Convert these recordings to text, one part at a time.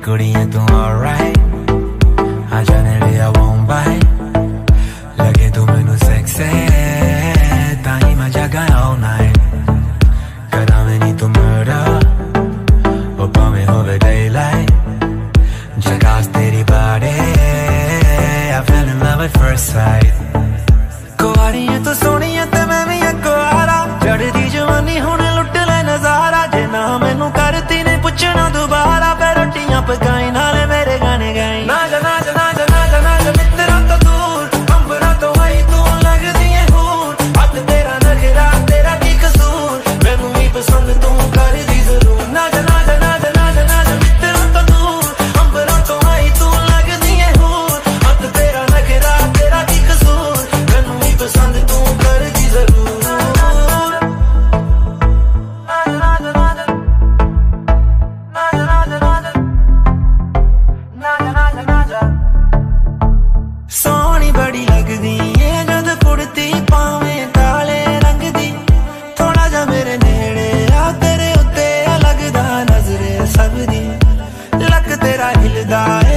goodie, you're doing alright. I'm trying to be a one bite. Lagi tu menu sexy. Tahi majaga all night. Kada meni tu murder. Upa me hove daylight. Jaga's teri body. I fell in love at first sight. ਤੇਰਾ ਹਿਲਦਾ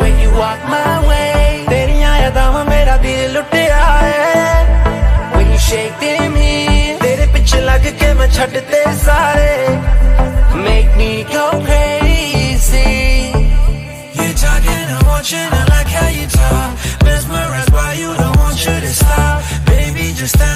when you walk my way ਤੇਰੀਆਂ ਯਾਦਾਂ ਮੇਰਾ ਦਿਲ ਲੁੱਟਿਆ ਏ when you shake them make me go crazy you talking I want you I like how you talk. Mesmerized by you don't want you to stop. Baby just stand